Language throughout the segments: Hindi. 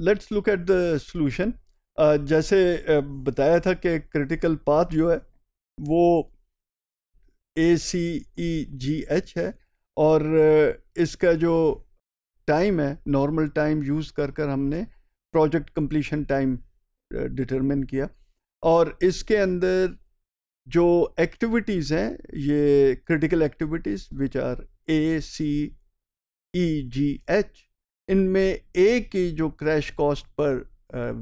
Let's look at the solution जैसे uh, बताया था कि क्रिटिकल पाथ जो है वो ए सी ई जी एच है और uh, इसका जो टाइम है नॉर्मल टाइम यूज़ कर कर हमने प्रोजेक्ट कंप्लीशन टाइम डिटरमिन किया और इसके अंदर जो एक्टिविटीज़ हैं ये critical activities which are A C E G H इनमें ए की जो क्रैश कॉस्ट पर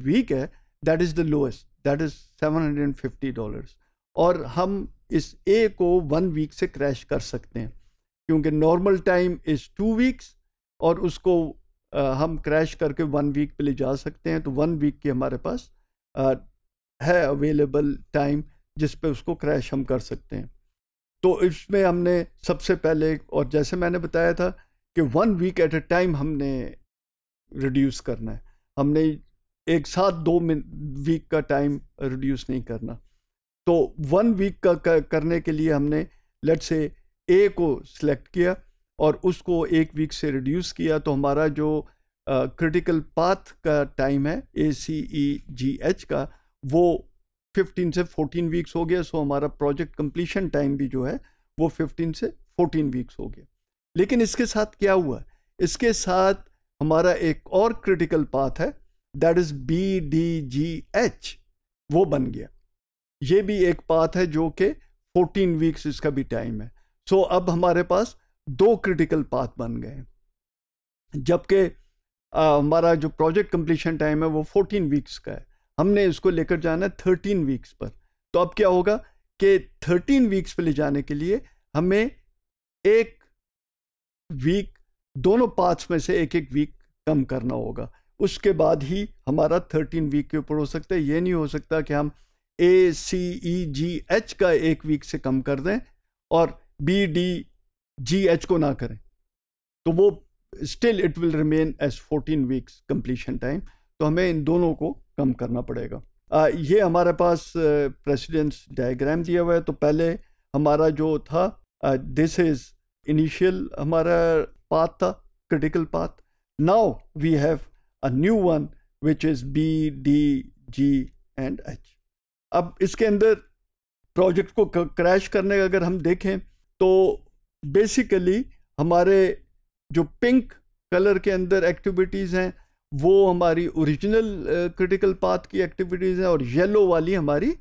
वीक है that is the lowest that is seven hundred and fifty dollars और हम इस ए को वन वीक से क्रैश कर सकते हैं क्योंकि normal time is two weeks और उसको uh, हम क्रैश करके वन वीक पे ले जा सकते हैं तो वन वीक की हमारे पास uh, है अवेलेबल टाइम जिस पे उसको क्रैश हम कर सकते हैं। तो इसमें हमने सबसे पहले और जैसे मैंने बताया था कि one week at a time हमने रिड्यूस करना है। हमने एक साथ दो वीक का टाइम रिड्यूस नहीं करना। तो वन वीक का करने के लिए हमने लेट से ए को सिलेक्ट किया और उसको एक वीक से रिड्यूस किया तो हमारा जो क्रिटिकल uh, पाथ का टाइम है A C E G H का वो 15 से 14 वीक्स हो गया। सो हमारा प्रोजेक्ट कंप्लीशन टाइम भी जो है वो 15 से 14 वीक्स हो गया। लेकिन इसके साथ क्या हुआ? इसके साथ हमारा एक और क्रिटिकल पाथ है that is B D G H वो बन गया। ये भी एक पाथ है जो कि 14 वीक्स इसका भी टाइम है। सो so, अब हमारे पास दो क्रिटिकल पाथ बन गए जबकि हमारा जो प्रोजेक्ट कंप्लीशन टाइम है वो 14 वीक्स का है। हमने इसको लेकर जाना है 13 वीक्स पर। तो अब क्या होगा कि 13 वीक्स पर ले जाने के लिए हमें एक वीक दोनों पार्ट्स में से एक एक वीक कम करना होगा। उसके बाद ही हमारा थर्टीन वीक के ऊपर हो सकता है। ये नहीं हो सकता कि हम ए सी ई जी एच का एक वीक से कम कर दें और बी डी जी एच को ना करें। तो वो still it will remain as fourteen weeks completion time तो हमें इन दोनों को कम करना पड़ेगा। आ, ये हमारे पास प्रेसिडेंस डायग्राम दिया हुआ है। तो पहले हमारा जो था दिस इज़ इनिशियल हमारा पाथ था critical path now we have a new one which is B D G and H अब इसके अंदर प्रोजेक्ट को क्रैश करने का अगर हम देखें तो बेसिकली हमारे जो पिंक कलर के अंदर एक्टिविटीज़ हैं, वो हमारी ओरिजिनल क्रिटिकल पाथ की एक्टिविटीज़ हैं और येलो वाली हमारी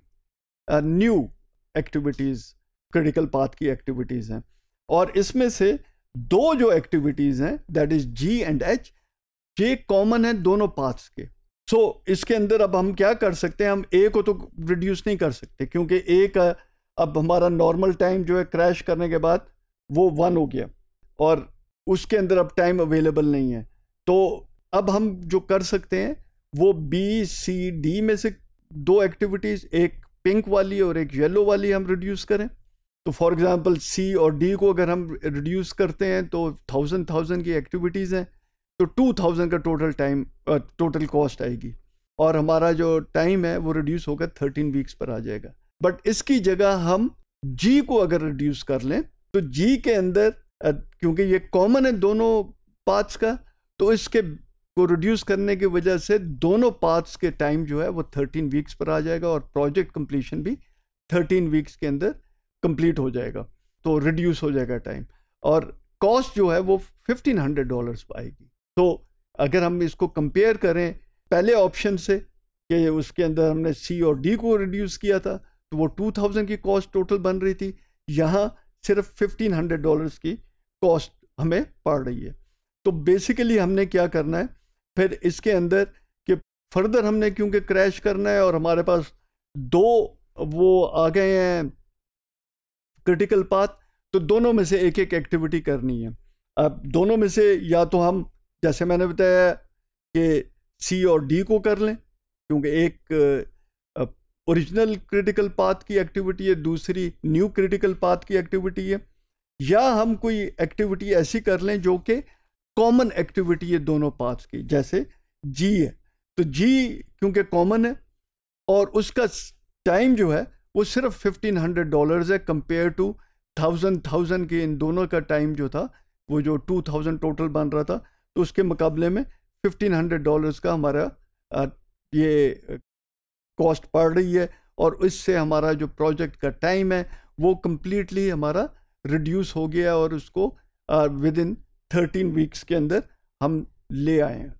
न्यू एक्टिविटीज़ क्रिटिकल पाथ की एक्टिविटीज़ हैं। और इसमें से दो जो एक्टिविटीज़ हैं that is G and H ये कॉमन है दोनों पाथ्स के। सो so, इसके अंदर अब हम क्या कर सकते हैं? हम ए को तो रिड्यूस नहीं कर सकते क्योंकि ए का अब हमारा नॉर्मल टाइम जो है क्रैश करने के बाद वो वन हो गया। और उसके अंदर अब टाइम अवेलेबल नहीं है। तो अब हम जो कर सकते हैं वो बी सी डी में से दो एक्टिविटीज़ एक पिंक वाली और एक येलो वाली हम रिड्यूस करें। तो फॉर एग्जांपल सी और डी को अगर हम रिड्यूस करते हैं तो थाउज़ेंड थाउज़ेंड की एक्टिविटीज़ हैं तो टू थाउज़ेंड का टोटल टाइम टोटल कॉस्ट आएगी। और हमारा जो टाइम है, वो रिड्यूस होकर थर्टीन वीक्स पर आ जाएगा। बट इसकी जगह हम जी को अगर रिड्यूस कर लें तो जी के अंदर क्योंकि ये कॉमन है दोनों पार्ट्स का तो इसके को रिड्यूस करने की वजह से दोनों पार्ट्स के टाइम जो है, वो थर्टीन वीक्स पर आ जाएगा और प्रोजेक्ट कंप्लीशन भी थर्टीन वीक्स के अंदर कंप्लीट हो जाएगा तो रिड्यूस हो जाएगा टाइम और कॉस्ट जो है वो फिफ्टीन हंड्रेड डॉलर्स आएगी. तो अगर हम इसको कंपेयर करें पहले ऑप्शन से कि उसके अंदर हमने सी और डी को रिड्यूस किया था तो वो टू थाउज़ेंड की कॉस्ट टोटल बन रही थी. यहाँ सिर्फ़ फिफ्टीन हंड्रेड डॉलर्स की कॉस्ट हमें पड़ रही है. तो बेसिकली हमने क्या करना है? फिर इसके अंदर कि फर्दर हमने क्योंकि क्रैश करना है और हमारे पास दो वो आ गए हैं क्रिटिकल पाथ तो दोनों में से एक एक एक्टिविटी करनी है। अब दोनों में से या तो हम, जैसे मैंने बताया कि सी और डी को कर लें, क्योंकि एक ओरिजिनल क्रिटिकल पाथ की एक्टिविटी है, दूसरी न्यू क्रिटिकल पाथ की एक्टिविटी है। या हम कोई एक्टिविटी ऐसी कर लें जो कि कॉमन एक्टिविटी है दोनों पाथ्स की, जैसे जी है। तो जी क्योंकि कॉमन है और उसका टाइम जो है वो सिर्फ़ फिफ्टीन हंड्रेड डॉलर्स है कंपेयर टू थाउज़ेंड थाउज़ेंड के इन दोनों का टाइम जो था, वो जो टू थाउज़ेंड टोटल बन रहा था तो उसके मुकाबले में फिफ्टीन हंड्रेड डॉलर्स का हमारा ये कॉस्ट पड़ रही है और इससे हमारा जो प्रोजेक्ट का टाइम है, वो कम्प्लीटली हमारा रिड्यूस हो गया और उसको विद इन थर्टीन वीक्स के अंदर हम ले आए हैं।